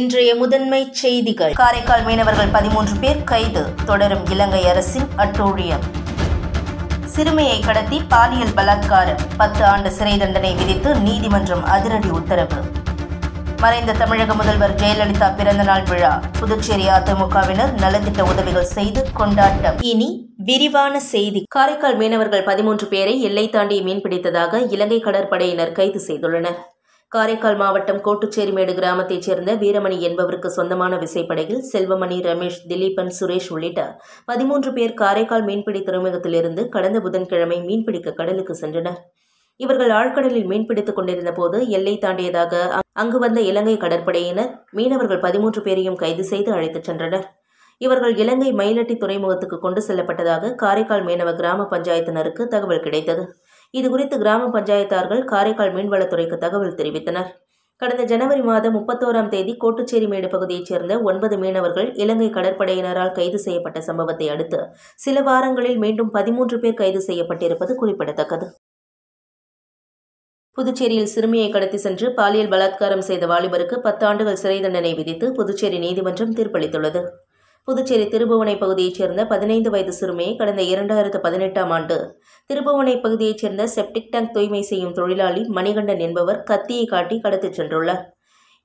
இன்றைய முதன்மை செய்திகள். காரைக்கால் மீனவர்கள் பதிமூன்று பேர் கைது. தொடரும் இலங்கை அரசின் அட்டூழியம். சிறுமியை கடத்தி பாலியல் பலாத்காரம். பத்து ஆண்டு சிறை தண்டனை விதித்து நீதிமன்றம் அதிரடி உத்தரவு. மறைந்த தமிழக முதல்வர் ஜெயலலிதா பிறந்தநாள் விழா. புதுச்சேரி அதிமுகவினர் நலத்திட்ட உதவிகள் செய்து கொண்டாட்டம். இனி விரிவான செய்தி. காரைக்கால் மீனவர்கள் பதிமூன்று பேரை எல்லை தாண்டி மீன்பிடித்ததாக இலங்கை கடற்படையினர் கைது செய்துள்ளனர். காரைக்கால் மாவட்டம் கோட்டுச்சேரிமேடு கிராமத்தைச் சேர்ந்த வீரமணி என்பவருக்கு சொந்தமான விசைப்படகில் செல்வமணி ரமேஷ் திலீபன் சுரேஷ் உள்ளிட்ட பதிமூன்று பேர் காரைக்கால் மீன்பிடி துறைமுகத்திலிருந்து கடந்த புதன்கிழமை மீன்பிடிக்க கடலுக்கு சென்றனர். இவர்கள் ஆழ்கடலில் மீன்பிடித்துக் கொண்டிருந்த போது எல்லை தாண்டியதாக அங்கு வந்த இலங்கை கடற்படையினர் மீனவர்கள் பதிமூன்று பேரையும் கைது செய்து அழைத்துச் சென்றனர். இவர்கள் இலங்கை மயிலட்டி துறைமுகத்துக்கு கொண்டு செல்லப்பட்டதாக காரைக்கால் மீனவ கிராம பஞ்சாயத்தினருக்கு தகவல் கிடைத்தது. இதுகுறித்து கிராம பஞ்சாயத்தார்கள் காரைக்கால் மீன்வளத்துறைக்கு தகவல் தெரிவித்தனர். கடந்த ஜனவரி மாதம் முப்பத்தோராம் தேதி கோட்டுச்சேரிமேடு பகுதியைச் சேர்ந்த ஒன்பது மீனவர்கள் இலங்கை கடற்படையினரால் கைது செய்யப்பட்ட சம்பவத்தை அடுத்து சில வாரங்களில் மீண்டும் பதிமூன்று பேர் கைது செய்யப்பட்டிருப்பது குறிப்பிடத்தக்கது. புதுச்சேரியில் சிறுமியை கடத்தி சென்று பாலியல் பலாத்காரம் செய்த வாலிபருக்கு பத்து ஆண்டுகள் சிறை தண்டனை விதித்து புதுச்சேரி நீதிமன்றம் தீர்ப்பளித்துள்ளது. புதுச்சேரி திருபுவனை பகுதியைச் சேர்ந்த பதினைந்து வயது சிறுமியை கடந்த இரண்டாயிரத்து பதினெட்டாம் ஆண்டு திருபுவனை பகுதியைச் சேர்ந்த செப்டிக் டேங்க் தூய்மை செய்யும் தொழிலாளி மணிகண்டன் என்பவர் கத்தியை காட்டி கடத்திச் சென்றுள்ளார்.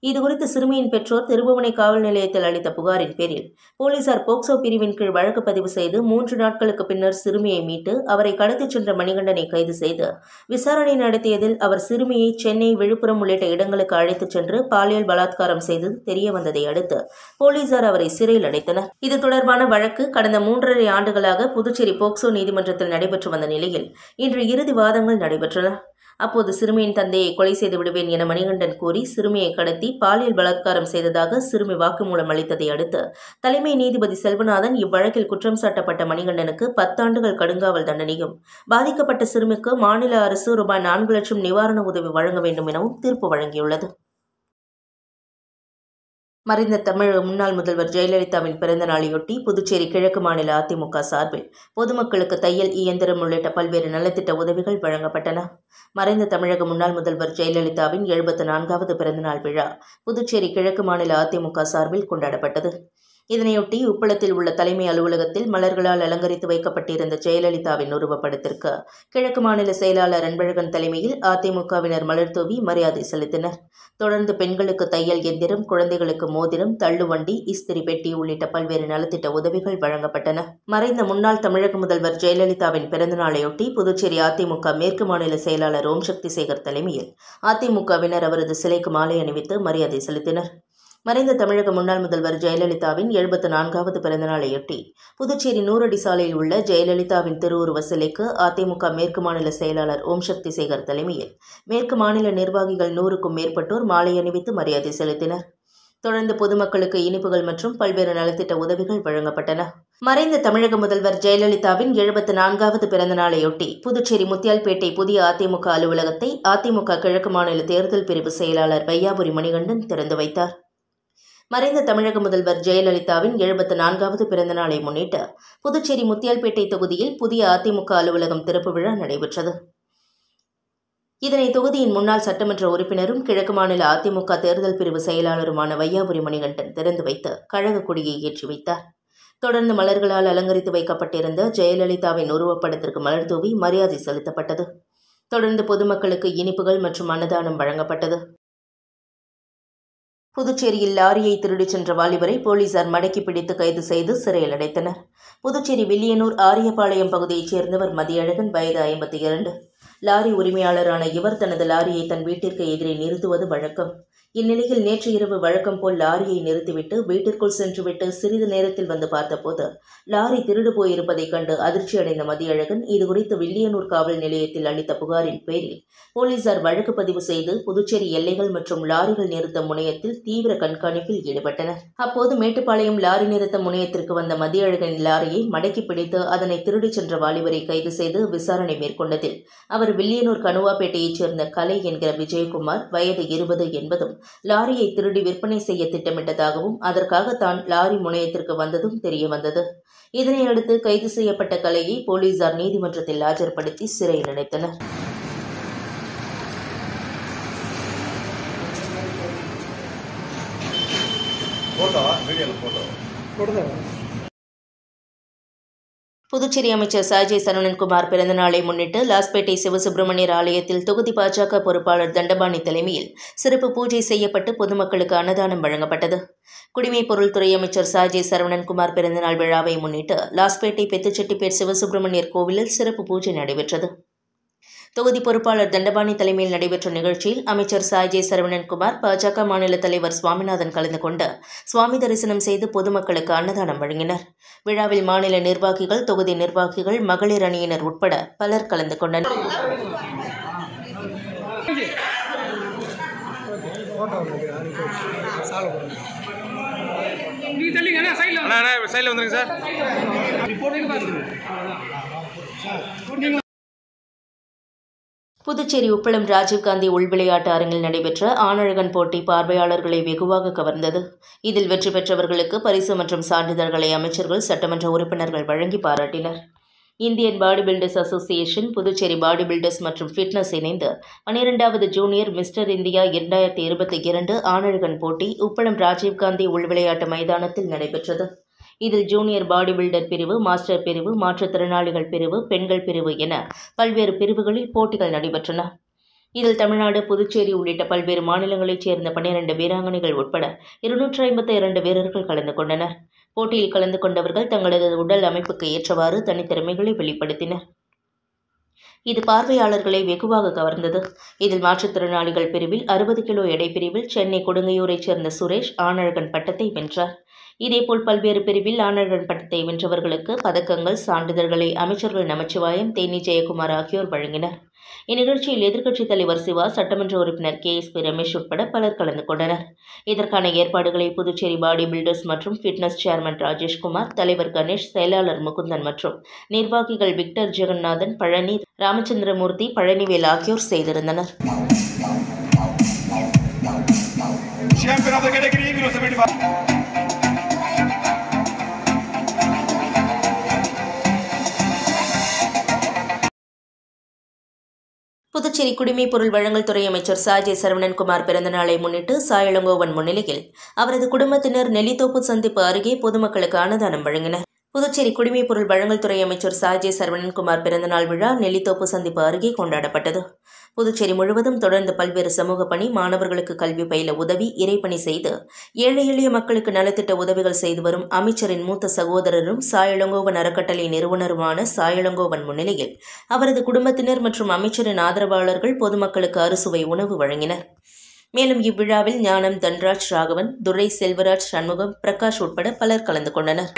இதுகுறித்து சிறுமியின் பெற்றோர் திருபுவனை காவல் நிலையத்தில் அளித்த புகாரின் பேரில் போலீசார் போக்சோ பிரிவின் கீழ் வழக்கு பதிவு செய்து மூன்று நாட்களுக்கு பின்னர் சிறுமியை மீட்டு அவரை கடத்திச் சென்ற மணிகண்டனை கைது செய்து விசாரணை நடத்தியதில் அவர் சிறுமியை சென்னை விழுப்புரம் உள்ளிட்ட இடங்களுக்கு அழைத்துச் சென்று பாலியல் பலாத்காரம் செய்து தெரிய வந்ததை அடுத்து போலீசார் அவரை சிறையில் அடைத்தனர். இது தொடர்பான வழக்கு கடந்த மூன்றரை ஆண்டுகளாக புதுச்சேரி போக்சோ நீதிமன்றத்தில் நடைபெற்று வந்த நிலையில் இன்று இறுதி வாதங்கள் நடைபெற்றன. அப்போது சிறுமியின் தந்தையை கொலை செய்து விடுவேன் என மணிகண்டன் கூறி சிறுமியை கடத்தி பாலியல் பலாத்காரம் செய்ததாக சிறுமி வாக்குமூலம் அளித்ததை அடுத்து தலைமை நீதிபதி செல்வநாதன் இவ்வழக்கில் குற்றம் சாட்டப்பட்ட மணிகண்டனுக்கு பத்தாண்டுகள் கடுங்காவல் தண்டனையும் பாதிக்கப்பட்ட சிறுமிக்கு மாநில அரசு ரூபாய் நான்கு லட்சம் நிவாரண உதவி வழங்க வேண்டும் எனவும் தீர்ப்பு வழங்கியுள்ளது. மறைந்த தமிழக முன்னாள் முதல்வர் ஜெயலலிதாவின் பிறந்த நாளையொட்டி புதுச்சேரி கிழக்கு மாநில அதிமுக சார்பில் பொதுமக்களுக்கு தையல் இயந்திரம் உள்ளிட்ட பல்வேறு நலத்திட்ட உதவிகள் வழங்கப்பட்டன. மறைந்த தமிழக முன்னாள் முதல்வர் ஜெயலலிதாவின் எழுபத்து நான்காவது பிறந்தநாள் விழா புதுச்சேரி கிழக்கு மாநில அதிமுக சார்பில் கொண்டாடப்பட்டது. இதனையொட்டி உப்பளத்தில் உள்ள தலைமை அலுவலகத்தில் மலர்களால் அலங்கரித்து வைக்கப்பட்டிருந்த ஜெயலலிதாவின் உருவப்படத்திற்கு கிழக்கு மாநில செயலாளர் அன்பழகன் தலைமையில் அதிமுகவினர் மலர் தூவி மரியாதை செலுத்தினர். தொடர்ந்து பெண்களுக்கு தையல் எந்திரம் குழந்தைகளுக்கு மோதிரம் தள்ளுவண்டி இஸ்திரி பெட்டி உள்ளிட்ட பல்வேறு நலத்திட்ட உதவிகள் வழங்கப்பட்டன. மறைந்த முன்னாள் தமிழக முதல்வர் ஜெயலலிதாவின் பிறந்தநாளையொட்டி புதுச்சேரி அதிமுக மேற்கு மாநில செயலாளர் ஓம் சக்தி சேகர் தலைமையில் அதிமுகவினர் அவரது சிலைக்கு மாலை அணிவித்து மரியாதை செலுத்தினர். மறைந்த தமிழக முன்னாள் முதல்வர் ஜெயலலிதாவின் எழுபத்து நான்காவது பிறந்தநாளையொட்டி புதுச்சேரி நூறடி சாலையில் உள்ள ஜெயலலிதாவின் திருவுருவ சிலைக்கு அதிமுக மேற்கு மாநில செயலாளர் ஓம் சக்தி சேகர் தலைமையில் மேற்கு மாநில நிர்வாகிகள் நூறுக்கும் மேற்பட்டோர் மாலை அணிவித்து மரியாதை செலுத்தினர். தொடர்ந்து பொதுமக்களுக்கு இனிப்புகள் மற்றும் பல்வேறு நலத்திட்ட உதவிகள் வழங்கப்பட்டன. மறைந்த தமிழக முதல்வர் ஜெயலலிதாவின் எழுபத்து நான்காவது பிறந்த நாளையொட்டி புதுச்சேரி முத்தியால்பேட்டை புதிய அதிமுக அலுவலகத்தை அதிமுக கிழக்கு மாநில தேர்தல் பிரிவு செயலாளர் வையாபுரி மணிகண்டன் திறந்து வைத்தார். மறைந்த தமிழக முதல்வர் ஜெயலலிதாவின் எழுபத்து நான்காவது பிறந்த நாளை முன்னிட்டு புதுச்சேரி முத்தியால்பேட்டை தொகுதியில் புதிய அதிமுக அலுவலகம் திறப்பு விழா நடைபெற்றது. இதனை தொகுதியின் முன்னாள் சட்டமன்ற உறுப்பினரும் கிழக்கு மாநில அதிமுக தேர்தல் பிரிவு செயலாளருமான வையாபுரி மணிகண்டன் திறந்து வைத்து கழக கொடியை ஏற்றி வைத்தார். தொடர்ந்து மலர்களால் அலங்கரித்து வைக்கப்பட்டிருந்த ஜெயலலிதாவின் உருவப்படத்திற்கு மலர் தூவி மரியாதை செலுத்தப்பட்டது. தொடர்ந்து பொதுமக்களுக்கு இனிப்புகள் மற்றும் அன்னதானம் வழங்கப்பட்டது. புதுச்சேரியில் லாரியை திருடிச் சென்ற வாலிபரை போலீசார் மடக்கி பிடித்து கைது செய்து சிறையில் அடைத்தனர். புதுச்சேரி வில்லியனூர் ஆரியபாளையம் பகுதியைச் சேர்ந்தவர் மதியழகன் வயது ஐம்பத்தி இரண்டு. லாரி உரிமையாளரான இவர் தனது லாரியை தன் வீட்டிற்கு எதிரே நிறுத்துவது வழக்கம். இந்நிலையில் நேற்று இரவு வழக்கம் போல் லாரியை நிறுத்திவிட்டு வீட்டிற்குள் சென்றுவிட்டு சிறிது நேரத்தில் வந்து பார்த்தபோது லாரி திருடு போயிருப்பதைக் கண்டு அதிர்ச்சியடைந்த மதியழகன் இதுகுறித்து வில்லியனூர் காவல் நிலையத்தில் அளித்த புகாரின் பேரில் போலீசார் வழக்கு பதிவு செய்து புதுச்சேரி எல்லைகள் மற்றும் லாரிகள் நிறுத்த முனையத்தில் தீவிர கண்காணிப்பில் ஈடுபட்டனர். அப்போது மேட்டுப்பாளையம் லாரி நிறுத்த முனையத்திற்கு வந்த மதியழகன் லாரியை மடக்கி பிடித்து அதனை திருடிச் சென்ற வாலிபரை கைது செய்து விசாரணை மேற்கொண்டதில் அவர் வில்லியனூர் கணுவாப்பேட்டையைச் சேர்ந்த கலை என்கிற விஜயகுமார் வயது இருபது என்பதும் லாரியை திருடி விற்பனை செய்ய திட்டமிட்டதாகவும் அதற்காக தான் லாரி முனையத்திற்கு வந்ததும் தெரிய வந்தது. இதனையடுத்து கைது செய்யப்பட்ட கலையை போலீசார் நீதிமன்றத்தில் ஆஜர்படுத்தி சிறையில் அடைத்தனர். வீடியோவில் போட்டோ? புதுச்சேரி அமைச்சர் சாஜய் சரவணன்குமார் பிறந்தநாளை முன்னிட்டு லாஸ்பேட்டை சிவசுப்பிரமணியர் ஆலயத்தில் தொகுதி பாஜக பொறுப்பாளர் தண்டபாணி தலைமையில் சிறப்பு பூஜை செய்யப்பட்டு பொதுமக்களுக்கு அன்னதானம் வழங்கப்பட்டது. குடிமைப் பொருள்துறை அமைச்சர் சாஜய் சரவணன்குமார் பிறந்தநாள் விழாவை முன்னிட்டு லாஸ்பேட்டை பெத்துச்செட்டிப்பேட் சிவசுப்பிரமணியர் கோவிலில் சிறப்பு பூஜை நடைபெற்றது. தொகுதி பொறுப்பாளர் தண்டபாணி தலைமையில் நடைபெற்ற நிகழ்ச்சியில் அமைச்சர் சாய்ஜே சரவணன்குமார் பாஜக மாநில தலைவர் சுவாமிநாதன் கலந்து கொண்டு சுவாமி தரிசனம் செய்து பொதுமக்களுக்கு அன்னதானம் வழங்கினர். விழாவில் மாநில நிர்வாகிகள் தொகுதி நிர்வாகிகள் மகளிர் அணியினர் உட்பட பலர் கலந்து கொண்டனர். சைடில் வந்துருங்க சார் புதுச்சேரி உப்பளம் ராஜீவ்காந்தி உள்விளையாட்டு அரங்கில் நடைபெற்ற ஆணழகன் போட்டி பார்வையாளர்களை வெகுவாக கவர்ந்தது. இதில் வெற்றி பெற்றவர்களுக்கு பரிசு மற்றும் சான்றிதழ்களை அமைச்சர்கள் சட்டமன்ற உறுப்பினர்கள் வழங்கி பாராட்டினர். Indian body builders association Puducherry body builders மற்றும் ஃபிட்னஸ் இணைந்து பனிரெண்டாவது ஜூனியர் மிஸ்டர் இந்தியா இரண்டாயிரத்தி இருபத்தி இரண்டு ஆணழகன் போட்டி உப்பளம் ராஜீவ்காந்தி உள்விளையாட்டு மைதானத்தில் நடைபெற்றது. இதில் ஜூனியர் பாடி பில்டர் பிரிவு மாஸ்டர் பிரிவு மாற்றுத்திறனாளிகள் பிரிவு பெண்கள் பிரிவு என பல்வேறு பிரிவுகளில் போட்டிகள் நடைபெற்றன. இதில் தமிழ்நாடு புதுச்சேரி உள்ளிட்ட பல்வேறு மாநிலங்களைச் சேர்ந்த பன்னிரண்டு வீராங்கனைகள் உட்பட இருநூற்றி ஐம்பத்தி இரண்டு வீரர்கள் கலந்து கொண்டனர். போட்டியில் கலந்து கொண்டவர்கள் தங்களது உடல் அமைப்புக்கு ஏற்றவாறு தனித்திறமைகளை வெளிப்படுத்தினர். இது பார்வையாளர்களை வெகுவாக கவர்ந்தது. இதில் மாற்றுத்திறனாளிகள் பிரிவில் அறுபது கிலோ எடை பிரிவில் சென்னை கொடுங்கையூரைச் சேர்ந்த சுரேஷ் ஆனழகன் பட்டத்தை வென்றார். இதேபோல் பல்வேறு பிரிவில் ஆணர்கள் பட்டத்தை வென்றவர்களுக்கு பதக்கங்கள் சான்றிதழ்களை அமைச்சர்கள் நமச்சிவாயம் தேனி ஜெயக்குமார் ஆகியோர் வழங்கினர். இந்நிகழ்ச்சியில் எதிர்க்கட்சித் தலைவர் சிவா சட்டமன்ற உறுப்பினர் கே எஸ் பி ரமேஷ் உட்பட பலர் கலந்து கொண்டனர். இதற்கான ஏற்பாடுகளை புதுச்சேரி பாடி பில்டர்ஸ் மற்றும் ஃபிட்னஸ் சேர்மன் ராஜேஷ்குமார் தலைவர் கணேஷ் செயலாளர் முகுந்தன் மற்றும் நிர்வாகிகள் விக்டர் ஜெகநாதன் பழனி ராமச்சந்திரமூர்த்தி பழனிவேல் ஆகியோர் செய்திருந்தனர். Champion of the category, 75. Puducherry குடிமைப் பொருள் வழங்கல் துறை அமைச்சர் சாஜே சரவணன்குமார் பிறந்தநாளை முன்னிட்டு சாயலங்கோவன் முன்னிலையில் அவரது குடும்பத்தினர் நெல்லித்தோப்பு சந்திப்பு அருகே பொதுமக்களுக்கு அன்னதானம் வழங்கினர். புதுச்சேரி குடிமைப் பொருள் வழங்கல் துறை அமைச்சர் சாஜே சரவணன்குமார் பிறந்தநாள் விழா நெல்லித்தோப்பு சந்திப்பு அருகே கொண்டாடப்பட்டது. புதுச்சேரி முழுவதும் தொடர்ந்து பல்வேறு சமூக பணி மாணவர்களுக்கு கல்வி பயில உதவி இறைப்பணி செய்து ஏழை எளிய மக்களுக்கு நலத்திட்ட உதவிகள் செய்து வரும் அமைச்சரின் மூத்த சகோதரரும் சாயலங்கோவன் அறக்கட்டளை நிறுவனருமான சாயலங்கோவன் முன்னிலையில் அவரது குடும்பத்தினர் மற்றும் அமைச்சரின் ஆதரவாளர்கள் பொதுமக்களுக்கு அறுசுவை உணவு வழங்கினர். மேலும் இவ்விழாவில் ஞானம் தன்ராஜ் ராகவன் துரை செல்வராஜ் சண்முகம் பிரகாஷ் உட்பட பலர் கலந்து கொண்டனர்.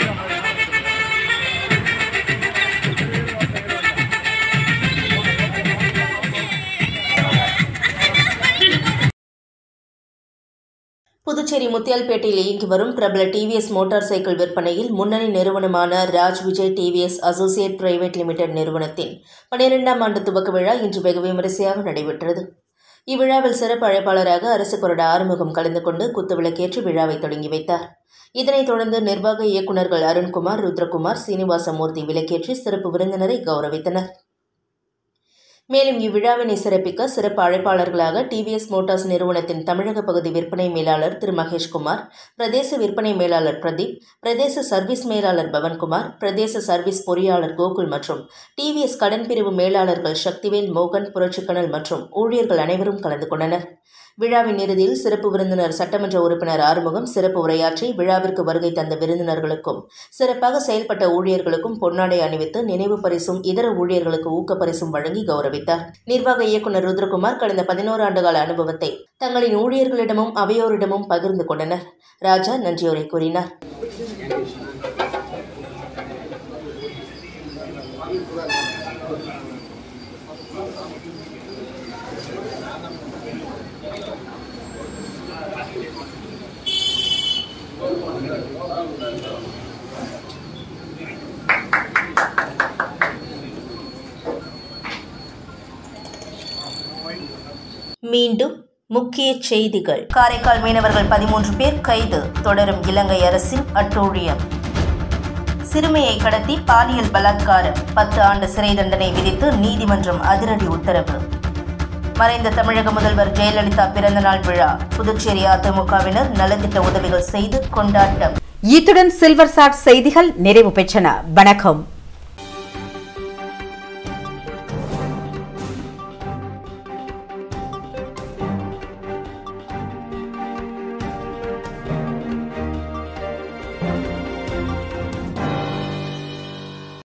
புதுச்சேரி முத்தியால்பேட்டையில் இயங்கி வரும் பிரபல டிவிஎஸ் மோட்டார் சைக்கிள் விற்பனையில் முன்னணி நிறுவனமான Raj Vijay TVS associate private limited நிறுவனத்தின் பனிரெண்டாம் ஆண்டு துவக்க விழா இன்று வெகு விமரிசையாக நடைபெற்றது. இவ்விழாவில் சிறப்பு அழைப்பாளராக அரசு கொறடா ஆறுமுகம் கலந்து கொண்டு குத்துவிளக்கேற்று விழாவை தொடங்கி வைத்தார். இதனைத் தொடர்ந்து நிர்வாக இயக்குநர்கள் அருண்குமார் ருத்ரகுமார் சீனிவாசமூர்த்தி விளக்கேற்றி சிறப்பு விருந்தினரை கௌரவித்தனர். மேலும் இவ்விழாவினை சிறப்பிக்க சிறப்பு அழைப்பாளர்களாக டிவிஎஸ் மோட்டார்ஸ் நிறுவனத்தின் தமிழக பகுதி விற்பனை மேலாளர் திரு மகேஷ்குமார் பிரதேச விற்பனை மேலாளர் பிரதீப் பிரதேச சர்வீஸ் மேலாளர் பவன்குமார் பிரதேச சர்வீஸ் பொறியாளர் கோகுல் மற்றும் டிவிஎஸ் கடன் பிரிவு மேலாளர்கள் சக்திவேல் மோகன் புரட்சிக்கணல் மற்றும் ஊழியர்கள் அனைவரும் கலந்து கொண்டனர். விழாவின் இறுதியில் சிறப்பு விருந்தினர் சட்டமன்ற உறுப்பினர் ஆறுமுகம் சிறப்பு உரையாற்றி விழாவிற்கு வருகை தந்த விருந்தினர்களுக்கும் சிறப்பாக செயல்பட்ட ஊழியர்களுக்கும் பொன்னாடை அணிவித்து நினைவு பரிசும் இதர ஊழியர்களுக்கு ஊக்கப்பரிசும் வழங்கி கௌரவித்தார். நிர்வாக இயக்குநர் ருத்ரகுமார் கடந்த பதினோரு ஆண்டுகால அனுபவத்தை தங்களின் ஊழியர்களிடமும் அவையோரிடமும் பகிர்ந்து கொண்டனர். ராஜா நன்றியுரை கூறினார். மீண்டும் முக்கிய செய்திகள். காரைக்கால் மீனவர்கள் பதிமூன்று பேர் கைது. தொடரும் இலங்கை அரசின் அட்டூழியம். சிறுமியை கடத்தி பாலியல் பலாத்காரம். பத்து ஆண்டு சிறை தண்டனை விதித்து நீதிமன்றம் அதிரடி உத்தரவு. மறைந்த தமிழக முதல்வர் ஜெயலலிதா பிறந்தநாள் விழா. புதுச்சேரி அதிமுகவினர் நலத்திட்ட உதவிகள் செய்து கொண்டாட்டம். இத்துடன் சில்வர் சாட் செய்திகள் நிறைவு பெற்றன. வணக்கம்.